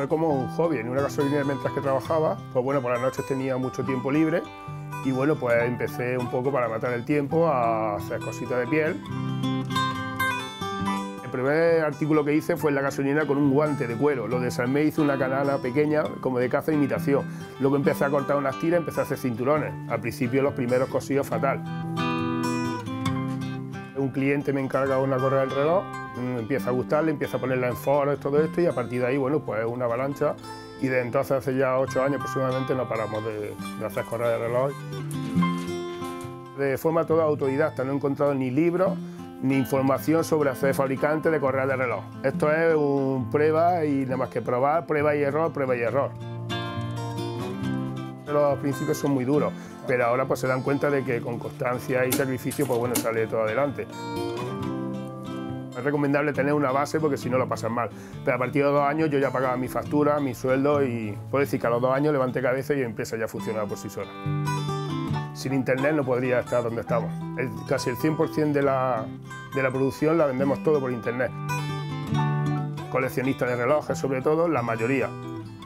fue como un hobby. En una gasolinera mientras que trabajaba, pues bueno, por las noches tenía mucho tiempo libre y bueno, pues empecé un poco para matar el tiempo a hacer cositas de piel. El primer artículo que hice fue en la gasolinera con un guante de cuero. Lo desarmé, hice una canana pequeña como de caza de imitación. Luego empecé a cortar unas tiras, empecé a hacer cinturones. Al principio los primeros cosidos fatal. Un cliente me encarga una correa del reloj, mm, empieza a gustarle, empieza a ponerla en foros, todo esto y a partir de ahí, bueno, pues es una avalancha y de entonces hace ya ocho años aproximadamente no paramos de, hacer correas de reloj. De forma toda autodidacta, no he encontrado ni libros ni información sobre hacer fabricante de correas de reloj. Esto es un prueba y nada más que probar, prueba y error, prueba y error. Los principios son muy duros, pero ahora pues se dan cuenta de que con constancia y sacrificio pues bueno sale todo adelante. Es recomendable tener una base porque si no lo pasan mal. Pero a partir de dos años yo ya pagaba mi factura, mi sueldo y puedo decir que a los dos años levanté cabeza y la empresa ya funcionaba por sí sola. Sin internet no podría estar donde estamos. casi el 100% de la, de la producción la vendemos todo por internet. Coleccionistas de relojes sobre todo, la mayoría.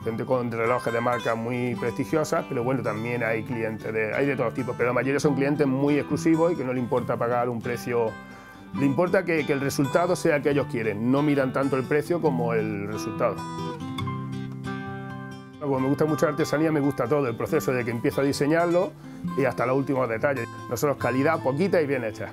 Gente con relojes de marcas muy prestigiosas, pero bueno, también hay clientes de, hay de todos tipos, pero la mayoría son clientes muy exclusivos y que no le importa pagar un precio le importa que, el resultado sea el que ellos quieren, no miran tanto el precio como el resultado. Como me gusta mucho la artesanía, me gusta todo, el proceso de que empiezo a diseñarlo y hasta los últimos detalles. Nosotros calidad poquita y bien hecha.